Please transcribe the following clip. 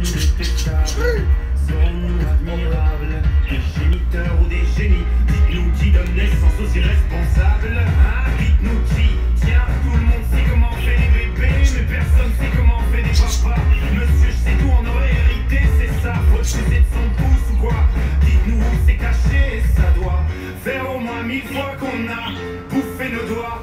scène spectacle, scène admirable, un géniteur ou des génies, dites-nous qui donne naissance aux irresponsables, hein Dites-nous qui, tiens, tout le monde sait comment on fait les bébés, mais personne sait comment on fait des papas, monsieur, je sais tout, on aurait hérité, c'est ça, faut refuser de son pouce ou quoi Dites-nous où c'est caché, ça doit faire au moins mille fois qu'on a bouffé nos doigts.